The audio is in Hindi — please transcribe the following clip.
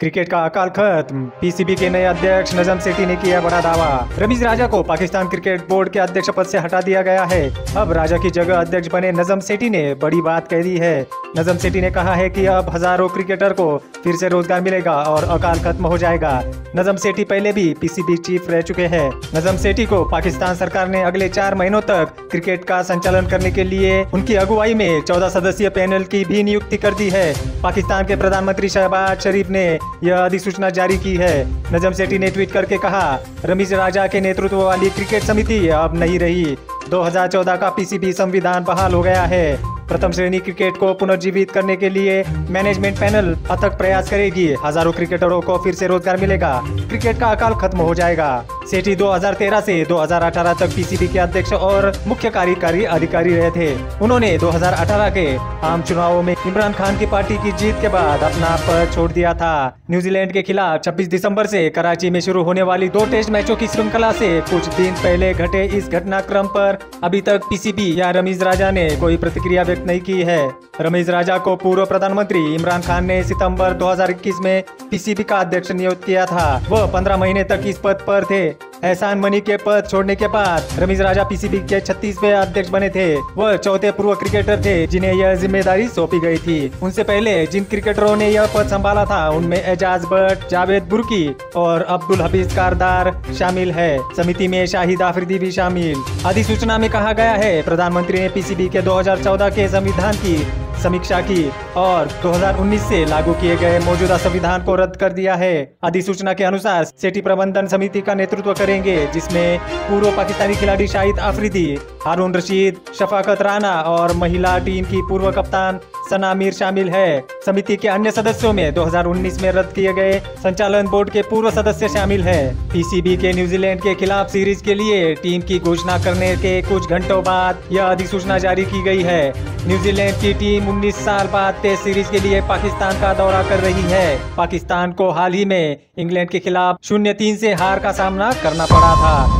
क्रिकेट का अकाल खत्म। पीसीबी के नए अध्यक्ष नजम सेठी ने किया बड़ा दावा। रमीज राजा को पाकिस्तान क्रिकेट बोर्ड के अध्यक्ष पद से हटा दिया गया है। अब राजा की जगह अध्यक्ष बने नजम सेठी ने बड़ी बात कह दी है। नजम सेठी ने कहा है कि अब हज़ारों क्रिकेटर को फिर से रोज़गार मिलेगा और अकाल खत्म हो जाएगा। नजम सेठी पहले भी पीसीबी चीफ रह चुके हैं। नजम सेठी को पाकिस्तान सरकार ने अगले चार महीनों तक क्रिकेट का संचालन करने के लिए उनकी अगुवाई में चौदह सदस्यीय पैनल की भी नियुक्ति कर दी है। पाकिस्तान के प्रधानमंत्री शहबाज शरीफ ने यह अधिसूचना जारी की है। नजम सेठी ने ट्वीट करके कहा रमेश राजा के नेतृत्व वाली क्रिकेट समिति अब नहीं रही। 2014 का पीसीबी संविधान बहाल हो गया है। प्रथम श्रेणी क्रिकेट को पुनर्जीवित करने के लिए मैनेजमेंट पैनल अथक प्रयास करेगी। हज़ारों क्रिकेटरों को फिर से रोज़गार मिलेगा। क्रिकेट का अकाल खत्म हो जाएगा। सेठी 2013 से 2018 तक पीसीबी के अध्यक्ष और मुख्य कार्यकारी अधिकारी रहे थे। उन्होंने 2018 के आम चुनावों में इमरान खान की पार्टी की जीत के बाद अपना पद छोड़ दिया था। न्यूजीलैंड के खिलाफ 26 दिसंबर से कराची में शुरू होने वाली दो टेस्ट मैचों की श्रृंखला से कुछ दिन पहले घटे इस घटनाक्रम पर अभी तक पीसीबी या रमीज राजा ने कोई प्रतिक्रिया व्यक्त नहीं की है। रमेश राजा को पूर्व प्रधानमंत्री इमरान खान ने सितंबर 2021 में पीसीबी का अध्यक्ष नियुक्त किया था। वह 15 महीने तक इस पद पर थे। एहसान मनी के पद छोड़ने के बाद रमीज राजा पीसीबी के छत्तीसवें अध्यक्ष बने थे। वह चौथे पूर्व क्रिकेटर थे, जिन्हें यह ज़िम्मेदारी सौंपी गई थी। उनसे पहले जिन क्रिकेटरों ने यह पद संभाला था, उनमें एजाज भट्ट, जावेद बुर्की और अब्दुल हबीज कारदार शामिल है। समिति में शाहिद आफरीदी भी शामिल। अधिसूचना में कहा गया है, प्रधानमंत्री ने पीसीबी के 2014 के संविधान की समीक्षा की और 2019 से लागू किए गए मौजूदा संविधान को रद्द कर दिया है। अधिसूचना के अनुसार सेठी प्रबंधन समिति का नेतृत्व करेंगे, जिसमें पूर्व पाकिस्तानी खिलाड़ी शाहिद आफरीदी, हारून रशीद, शफाकत राणा और महिला टीम की पूर्व कप्तान सना मीर शामिल है। समिति के अन्य सदस्यों में 2019 में रद्द किए गए संचालन बोर्ड के पूर्व सदस्य शामिल है। पीसीबी के न्यूजीलैंड के खिलाफ सीरीज़ के लिए टीम की घोषणा करने के कुछ घंटों बाद यह अधिसूचना जारी की गई है। न्यूजीलैंड की टीम 19 साल बाद टेस्ट सीरीज़ के लिए पाकिस्तान का दौरा कर रही है। पाकिस्तान को हाल ही में इंग्लैंड के खिलाफ शून्य तीन से हार का सामना करना पड़ा था।